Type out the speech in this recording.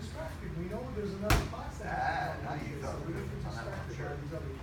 distracted. We know there's another class. Ah, now you thought we were- I'm.